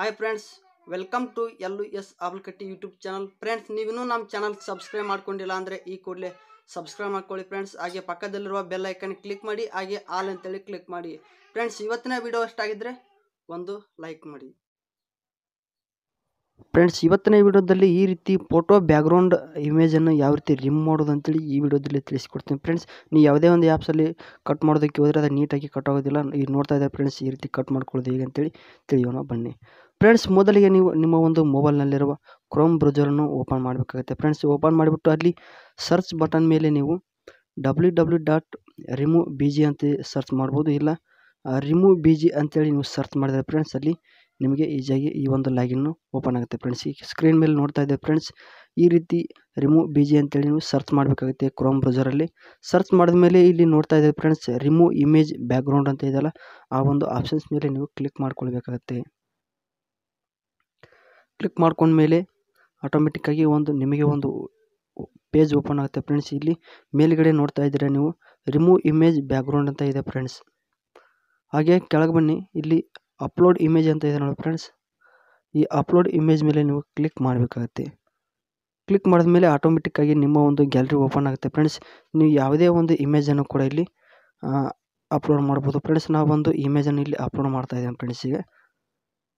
Hi friends welcome to L S Abalkatti YouTube channel friends ನೀವಿನ್ನೂ ನಮ್ಮ channel subscribe ಮಾಡ್ಕೊಂಡಿಲ್ಲ ಅಂದರೆ ಈ ಕೂಡಲೇ ಸಬ್ಸ್ಕ್ರೈಬ್ ಮಾಡ್ಕೊಳ್ಳಿ ಫ್ರೆಂಡ್ಸ್ ಹಾಗೆ ಪಕ್ಕದಲ್ಲಿರುವ ಬೆಲ್ ಐಕನ್ ಕ್ಲಿಕ್ ಮಾಡಿ, ಹಾಗೆ ಆಲ್ ಅಂತೇಳಿ ಕ್ಲಿಕ್ ಮಾಡಿ. ಫ್ರೆಂಡ್ಸ್ ಇವತ್ತಿನ ವಿಡಿಯೋ ಅಷ್ಟಾಗಿದ್ದರೆ ಒಂದು ಲೈಕ್ ಮಾಡಿ. ಫ್ರೆಂಡ್ಸ್ ಇವತ್ತಿನ ವಿಡಿಯೋದಲ್ಲಿ ಈ ರೀತಿ ಫೋಟೋ ಬ್ಯಾಕ್ಗ್ರೌಂಡ್ ಇಮೇಜನ್ನು ಯಾವ ರೀತಿ ರಿಮ್ ಮಾಡೋದು ಅಂತೇಳಿ ಈ ವಿಡಿಯೋದಲ್ಲಿ ತಿಳಿಸ್ಕೊಡ್ತೀನಿ. ಫ್ರೆಂಡ್ಸ್ ನೀವು ಯಾವುದೇ ಒಂದು ಆ್ಯಪ್ಸಲ್ಲಿ ಕಟ್ ಮಾಡೋದಕ್ಕೆ ಹೋದರೆ ಅದು ನೀಟಾಗಿ ಕಟ್ ಆಗೋದಿಲ್ಲ. ಈಗ ನೋಡ್ತಾ ಇದ್ದಾರೆ ಫ್ರೆಂಡ್ಸ್ ಈ ರೀತಿ ಕಟ್ ಮಾಡ್ಕೊಳ್ಳೋದು ಹೇಗೆ ಅಂತೇಳಿ ತಿಳಿಯೋಣ, ಬನ್ನಿ. ಫ್ರೆಂಡ್ಸ್ ಮೊದಲಿಗೆ ನೀವು ನಿಮ್ಮ ಒಂದು ಮೊಬೈಲ್ನಲ್ಲಿರುವ ಕ್ರೋಮ್ ಬ್ರೌಸರನ್ನು ಓಪನ್ ಮಾಡಬೇಕಾಗುತ್ತೆ. ಫ್ರೆಂಡ್ಸ್ ಓಪನ್ ಮಾಡಿಬಿಟ್ಟು ಅಲ್ಲಿ ಸರ್ಚ್ ಬಟನ್ ಮೇಲೆ ನೀವು W W dot remove B G ಅಂತ ಸರ್ಚ್ ಮಾಡ್ಬೋದು. ಇಲ್ಲ ರಿಮೂವ್ ಬಿ ಜಿ ಅಂತೇಳಿ ನೀವು ಸರ್ಚ್ ಮಾಡಿದ್ರೆ ಫ್ರೆಂಡ್ಸ್ ಅಲ್ಲಿ ನಿಮಗೆ ಈಸಿಯಾಗಿ ಈ ಒಂದು ಲಾಗಿನ್ನು ಓಪನ್ ಆಗುತ್ತೆ ಫ್ರೆಂಡ್ಸ್. ಈ ಸ್ಕ್ರೀನ್ ಮೇಲೆ ನೋಡ್ತಾ ಇದ್ದೆ ಫ್ರೆಂಡ್ಸ್, ಈ ರೀತಿ ರಿಮೂವ್ ಬಿ ಜಿ ಅಂತೇಳಿ ನೀವು ಸರ್ಚ್ ಮಾಡಬೇಕಾಗುತ್ತೆ ಕ್ರೋಮ್ ಬ್ರೌಸರಲ್ಲಿ ಸರ್ಚ್ ಮಾಡಿದ ಮೇಲೆ ಇಲ್ಲಿ ನೋಡ್ತಾ ಇದ್ದೆ ಫ್ರೆಂಡ್ಸ್, ರಿಮೂವ್ ಇಮೇಜ್ ಬ್ಯಾಕ್ಗ್ರೌಂಡ್ ಅಂತ ಇದೆಯಲ್ಲ, ಆ ಒಂದು ಆಪ್ಷನ್ಸ್ ಮೇಲೆ ನೀವು ಕ್ಲಿಕ್ ಮಾಡ್ಕೊಳ್ಬೇಕಾಗತ್ತೆ. ಕ್ಲಿಕ್ ಮಾಡ್ಕೊಂಡ್ಮೇಲೆ ಆಟೋಮೆಟಿಕ್ಕಾಗಿ ಒಂದು ನಿಮಗೆ ಒಂದು ಪೇಜ್ ಓಪನ್ ಆಗುತ್ತೆ ಫ್ರೆಂಡ್ಸ್. ಇಲ್ಲಿ ಮೇಲ್ಗಡೆ ನೋಡ್ತಾ ಇದ್ದೀರಾ ನೀವು, ರಿಮೂವ್ ಇಮೇಜ್ ಬ್ಯಾಕ್ಗ್ರೌಂಡ್ ಅಂತ ಇದೆ ಫ್ರೆಂಡ್ಸ್. ಹಾಗೆ ಕೆಳಗೆ ಬನ್ನಿ, ಇಲ್ಲಿ ಅಪ್ಲೋಡ್ ಇಮೇಜ್ ಅಂತ ಇದೆ ನೋಡಿ ಫ್ರೆಂಡ್ಸ್ ಈ ಅಪ್ಲೋಡ್ ಇಮೇಜ್ ಮೇಲೆ ನೀವು ಕ್ಲಿಕ್ ಮಾಡಬೇಕಾಗತ್ತೆ. ಕ್ಲಿಕ್ ಮಾಡಿದ ಮೇಲೆ ಆಟೋಮೆಟಿಕ್ಕಾಗಿ ನಿಮ್ಮ ಒಂದು ಗ್ಯಾಲರಿ ಓಪನ್ ಆಗುತ್ತೆ ಫ್ರೆಂಡ್ಸ್ ನೀವು ಯಾವುದೇ ಒಂದು ಇಮೇಜನ್ನು ಕೂಡ ಇಲ್ಲಿ ಅಪ್ಲೋಡ್ ಮಾಡ್ಬೋದು ಫ್ರೆಂಡ್ಸ್ ನಾವು ಒಂದು ಇಮೇಜನ್ನು ಇಲ್ಲಿ ಅಪ್ಲೋಡ್ ಮಾಡ್ತಾ ಇದ್ದೇನೆ ಫ್ರೆಂಡ್ಸ್ ಈಗ.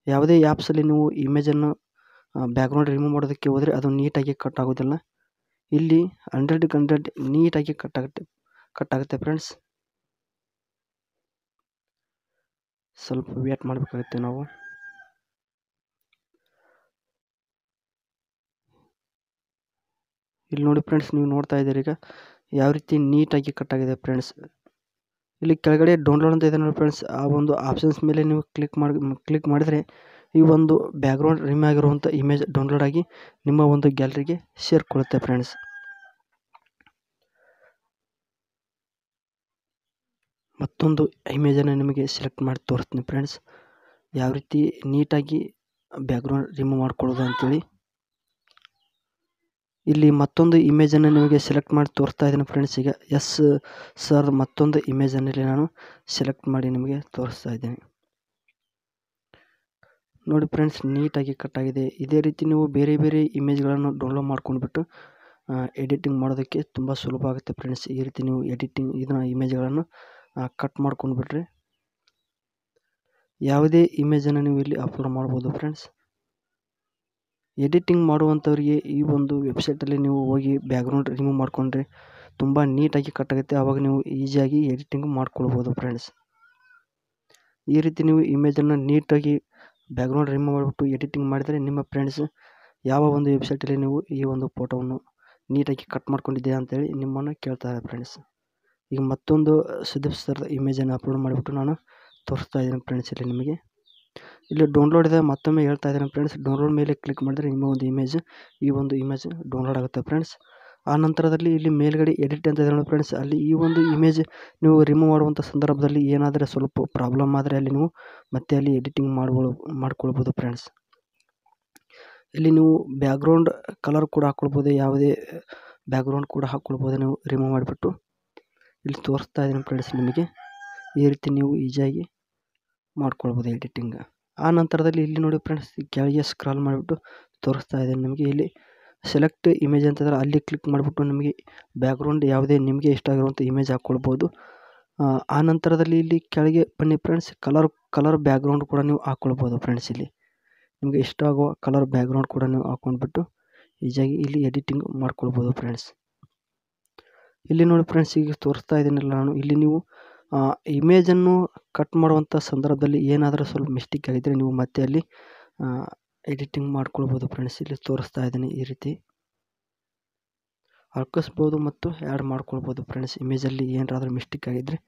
ಯಾವುದೇ ಆ್ಯಪ್ಸಲ್ಲಿ ನೀವು ಇಮೇಜನ್ನು ಬ್ಯಾಕ್ಗ್ರೌಂಡ್ ರಿಮೂವ್ ಮಾಡೋದಕ್ಕೆ ಹೋದರೆ ಅದು ನೀಟಾಗಿ ಕಟ್ ಆಗೋದಿಲ್ಲ. ಇಲ್ಲಿ ಹಂಡ್ರೆಡ್ಗೆ ಹಂಡ್ರೆಡ್ ನೀಟಾಗಿ ಕಟ್ ಆಗುತ್ತೆ ಕಟ್ ಆಗುತ್ತೆ ಫ್ರೆಂಡ್ಸ್ ಸ್ವಲ್ಪ ವೇಟ್ ಮಾಡಬೇಕಾಗುತ್ತೆ ನಾವು. ಇಲ್ಲಿ ನೋಡಿ ಫ್ರೆಂಡ್ಸ್ ನೀವು ನೋಡ್ತಾ ಇದ್ದೀರಿ ಈಗ ಯಾವ ರೀತಿ ನೀಟಾಗಿ ಕಟ್ ಆಗಿದೆ ಫ್ರೆಂಡ್ಸ್ ಇಲ್ಲಿ ಕೆಳಗಡೆ ಡೌನ್ಲೋಡ್ ಅಂತ ಇದೆ ನೋಡಿ ಫ್ರೆಂಡ್ಸ್ ಆ ಒಂದು ಆಪ್ಷನ್ಸ್ ಮೇಲೆ ನೀವು ಕ್ಲಿಕ್ ಮಾಡಿ ಕ್ಲಿಕ್ ಮಾಡಿದರೆ ಈ ಒಂದು ಬ್ಯಾಕ್ಗ್ರೌಂಡ್ ರಿಮ್ ಆಗಿರುವಂಥ ಇಮೇಜ್ ಡೌನ್ಲೋಡ್ ಆಗಿ ನಿಮ್ಮ ಒಂದು ಗ್ಯಾಲರಿಗೆ ಸೇರಿಕೊಳ್ಳುತ್ತೆ ಫ್ರೆಂಡ್ಸ್ ಮತ್ತೊಂದು ಇಮೇಜನ್ನು ನಿಮಗೆ ಸೆಲೆಕ್ಟ್ ಮಾಡಿ ತೋರಿಸ್ತೀನಿ ಫ್ರೆಂಡ್ಸ್. ಯಾವ ರೀತಿ ನೀಟಾಗಿ ಬ್ಯಾಕ್ಗ್ರೌಂಡ್ ರಿಮೂವ್ ಮಾಡ್ಕೊಳ್ಳೋದು ಅಂತೇಳಿ. ಇಲ್ಲಿ ಮತ್ತೊಂದು ಇಮೇಜನ್ನು ನಿಮಗೆ ಸೆಲೆಕ್ಟ್ ಮಾಡಿ ತೋರಿಸ್ತಾ ಇದ್ದೀನಿ ಫ್ರೆಂಡ್ಸ್. ಈಗ ಎಸ್ ಸರ್ ಮತ್ತೊಂದು ಇಮೇಜನ್ನಲ್ಲಿ ನಾನು ಸೆಲೆಕ್ಟ್ ಮಾಡಿ ನಿಮಗೆ ತೋರಿಸ್ತಾ ಇದ್ದೀನಿ. ನೋಡಿ ಫ್ರೆಂಡ್ಸ್, ನೀಟಾಗಿ ಕಟ್ ಆಗಿದೆ. ಇದೇ ರೀತಿ ನೀವು ಬೇರೆ ಬೇರೆ ಇಮೇಜ್ಗಳನ್ನು ಡೌನ್ಲೋಡ್ ಮಾಡ್ಕೊಂಡ್ಬಿಟ್ಟು ಎಡಿಟಿಂಗ್ ಮಾಡೋದಕ್ಕೆ ತುಂಬ ಸುಲಭ ಆಗುತ್ತೆ ಫ್ರೆಂಡ್ಸ್. ಈ ರೀತಿ ನೀವು ಎಡಿಟಿಂಗ್ ಇದನ್ನ ಇಮೇಜ್ಗಳನ್ನು ಕಟ್ ಮಾಡ್ಕೊಂಡ್ಬಿಟ್ರೆ ಯಾವುದೇ ಇಮೇಜನ್ನು ನೀವು ಇಲ್ಲಿ ಅಪ್ಲೋಡ್ ಮಾಡ್ಬೋದು ಫ್ರೆಂಡ್ಸ್ ಎಡಿಟಿಂಗ್ ಮಾಡುವಂಥವ್ರಿಗೆ ಈ ಒಂದು ವೆಬ್ಸೈಟಲ್ಲಿ ನೀವು ಹೋಗಿ ಬ್ಯಾಕ್ಗ್ರೌಂಡ್ ರಿಮೂವ್ ಮಾಡಿಕೊಂಡ್ರೆ ತುಂಬ ನೀಟಾಗಿ ಕಟ್ ಆಗುತ್ತೆ. ಆವಾಗ ನೀವು ಈಸಿಯಾಗಿ ಎಡಿಟಿಂಗ್ ಮಾಡ್ಕೊಳ್ಬೋದು ಫ್ರೆಂಡ್ಸ್ ಈ ರೀತಿ ನೀವು ಇಮೇಜನ್ನು ನೀಟಾಗಿ ಬ್ಯಾಕ್ಗ್ರೌಂಡ್ ರಿಮೂವ್ ಮಾಡಿಬಿಟ್ಟು ಎಡಿಟಿಂಗ್ ಮಾಡಿದರೆ ನಿಮ್ಮ ಫ್ರೆಂಡ್ಸ್ ಯಾವ ಒಂದು ವೆಬ್ಸೈಟಲ್ಲಿ ನೀವು ಈ ಒಂದು ಫೋಟೋವನ್ನು ನೀಟಾಗಿ ಕಟ್ ಮಾಡ್ಕೊಂಡಿದ್ದೀರಾ ಅಂತೇಳಿ ನಿಮ್ಮನ್ನು ಕೇಳ್ತಾರೆ ಫ್ರೆಂಡ್ಸ್ ಈಗ ಮತ್ತೊಂದು ಸುದೀಪ್ ಸರ್ದ ಇಮೇಜನ್ನು ಅಪ್ಲೋಡ್ ಮಾಡಿಬಿಟ್ಟು ನಾನು ತೋರಿಸ್ತಾ ಇದ್ದೀನಿ ಫ್ರೆಂಡ್ಸ್ ಇಲ್ಲಿ ನಿಮಗೆ. ಇಲ್ಲಿ ಡೌನ್ಲೋಡ್ ಇದೆ, ಮತ್ತೊಮ್ಮೆ ಹೇಳ್ತಾ ಇದ್ದೀನಿ ಫ್ರೆಂಡ್ಸ್ ಡೌನ್ಲೋಡ್ ಮೇಲೆ ಕ್ಲಿಕ್ ಮಾಡಿದರೆ ನಿಮ್ಮ ಒಂದು ಇಮೇಜ್ ಈ ಒಂದು ಇಮೇಜ್ ಡೌನ್ಲೋಡ್ ಆಗುತ್ತೆ ಫ್ರೆಂಡ್ಸ್ ಆ ನಂತರದಲ್ಲಿ ಇಲ್ಲಿ ಮೇಲ್ಗಡೆ ಎಡಿಟ್ ಅಂತ ಇದೆ ನೋಡಿ ಫ್ರೆಂಡ್ಸ್ ಅಲ್ಲಿ ಈ ಒಂದು ಇಮೇಜ್ ನೀವು ರಿಮೂವ್ ಮಾಡುವಂಥ ಸಂದರ್ಭದಲ್ಲಿ ಏನಾದರೆ ಸ್ವಲ್ಪ ಪ್ರಾಬ್ಲಮ್ ಆದರೆ ಅಲ್ಲಿ ನೀವು ಮತ್ತೆ ಅಲ್ಲಿ ಎಡಿಟಿಂಗ್ ಮಾಡ್ಬೋದು, ಮಾಡ್ಕೊಳ್ಬೋದು ಫ್ರೆಂಡ್ಸ್ ಇಲ್ಲಿ ನೀವು ಬ್ಯಾಕ್ಗ್ರೌಂಡ್ ಕಲರ್ ಕೂಡ ಹಾಕ್ಕೊಳ್ಬೋದು ಯಾವುದೇ ಬ್ಯಾಕ್ಗ್ರೌಂಡ್ ಕೂಡ ಹಾಕ್ಕೊಳ್ಬೋದು ನೀವು ರಿಮೂವ್ ಮಾಡಿಬಿಟ್ಟು. ಇಲ್ಲಿ ತೋರಿಸ್ತಾ ಇದ್ದೀನಿ ಫ್ರೆಂಡ್ಸ್ ನಿಮಗೆ. ಈ ರೀತಿ ನೀವು ಈಸಿಯಾಗಿ ಮಾಡ್ಕೊಳ್ಬೋದು ಎಡಿಟಿಂಗ್ ಆ ನಂತರದಲ್ಲಿ ಇಲ್ಲಿ ನೋಡಿ ಫ್ರೆಂಡ್ಸ್ ಕೆಳಗೆ ಸ್ಕ್ರಾಲ್ ಮಾಡಿಬಿಟ್ಟು ತೋರಿಸ್ತಾ ಇದ್ದೀನಿ ನಿಮಗೆ. ಇಲ್ಲಿ ಸೆಲೆಕ್ಟ್ ಇಮೇಜ್ ಅಂತಂದರೆ ಅಲ್ಲಿ ಕ್ಲಿಕ್ ಮಾಡಿಬಿಟ್ಟು ನಿಮಗೆ ಬ್ಯಾಕ್ಗ್ರೌಂಡ್ ಯಾವುದೇ ನಿಮಗೆ ಇಷ್ಟ ಆಗಿರುವಂಥ ಇಮೇಜ್ ಹಾಕ್ಕೊಳ್ಬೋದು ಆ ನಂತರದಲ್ಲಿ ಇಲ್ಲಿ ಕೆಳಗೆ ಬನ್ನಿ ಫ್ರೆಂಡ್ಸ್ ಕಲರ್ ಕಲರ್ ಬ್ಯಾಕ್ಗ್ರೌಂಡ್ ಕೂಡ ನೀವು ಹಾಕ್ಕೊಳ್ಬೋದು ಫ್ರೆಂಡ್ಸ್ ಇಲ್ಲಿ. ನಿಮಗೆ ಇಷ್ಟ ಆಗುವ ಕಲರ್ ಬ್ಯಾಕ್ಗ್ರೌಂಡ್ ಕೂಡ ನೀವು ಹಾಕ್ಕೊಂಡ್ಬಿಟ್ಟು ಈಸಿಯಾಗಿ ಇಲ್ಲಿ ಎಡಿಟಿಂಗ್ ಮಾಡ್ಕೊಳ್ಬೋದು ಫ್ರೆಂಡ್ಸ್ ಇಲ್ಲಿ ನೋಡಿ ಫ್ರೆಂಡ್ಸ್ ಈಗ ತೋರಿಸ್ತಾ ಇದ್ದೀನಲ್ಲ ನಾನು. ಇಲ್ಲಿ ನೀವು ಇಮೇಜನ್ನು ಕಟ್ ಮಾಡುವಂಥ ಸಂದರ್ಭದಲ್ಲಿ ಏನಾದರೂ ಸ್ವಲ್ಪ ಮಿಸ್ಟೇಕ್ ಆಗಿದ್ದರೆ ನೀವು ಮತ್ತೆ ಅಲ್ಲಿ ಎಡಿಟಿಂಗ್ ಮಾಡ್ಕೊಳ್ಬೋದು ಫ್ರೆಂಡ್ಸ್ ಇಲ್ಲಿ ತೋರಿಸ್ತಾ ಇದ್ದೀನಿ ಈ ರೀತಿ. ಹಾಕಿಸ್ಬೋದು ಮತ್ತು ಆ್ಯಡ್ ಮಾಡ್ಕೊಳ್ಬೋದು ಫ್ರೆಂಡ್ಸ್ ಇಮೇಜಲ್ಲಿ ಏನಾದರೂ ಮಿಸ್ಟೇಕ್ ಆಗಿದ್ದರೆ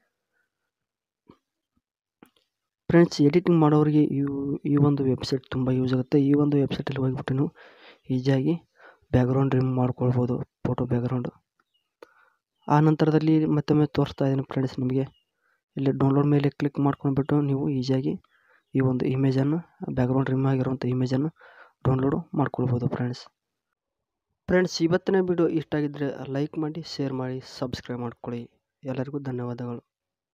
ಫ್ರೆಂಡ್ಸ್ ಎಡಿಟಿಂಗ್ ಮಾಡೋರಿಗೆ ಈ ಒಂದು ವೆಬ್ಸೈಟ್ ತುಂಬ ಯೂಸ್ ಆಗುತ್ತೆ. ಈ ಒಂದು ವೆಬ್ಸೈಟಲ್ಲಿ ಹೋಗಿಬಿಟ್ಟು ನೀವು ಈಸಿಯಾಗಿ ಬ್ಯಾಕ್ಗ್ರೌಂಡ್ ರಿಮೂವ್ ಮಾಡ್ಕೊಳ್ಬೋದು ಫೋಟೋ ಬ್ಯಾಕ್ಗ್ರೌಂಡು ಆ ನಂತರದಲ್ಲಿ ಮತ್ತೊಮ್ಮೆ ತೋರಿಸ್ತಾ ಇದ್ದೀನಿ ಫ್ರೆಂಡ್ಸ್ ನಿಮಗೆ. ಇಲ್ಲಿ ಡೌನ್ಲೋಡ್ ಮೇಲೆ ಕ್ಲಿಕ್ ಮಾಡ್ಕೊಂಡ್ಬಿಟ್ಟು ನೀವು ಈಸಿಯಾಗಿ ಈ ಒಂದು ಇಮೇಜನ್ನು ಬ್ಯಾಕ್ಗ್ರೌಂಡ್ ರಿಮೂವ್ ಆಗಿರುವಂಥ ಇಮೇಜನ್ನು ಡೌನ್ಲೋಡು ಮಾಡ್ಕೊಳ್ಬೋದು ಫ್ರೆಂಡ್ಸ್ ಫ್ರೆಂಡ್ಸ್ ಇವತ್ತಿನ ವಿಡಿಯೋ ಇಷ್ಟ ಆಗಿದ್ದರೆ ಲೈಕ್ ಮಾಡಿ ಶೇರ್ ಮಾಡಿ ಸಬ್ಸ್ಕ್ರೈಬ್ ಮಾಡ್ಕೊಳ್ಳಿ. ಎಲ್ಲರಿಗೂ ಧನ್ಯವಾದಗಳು.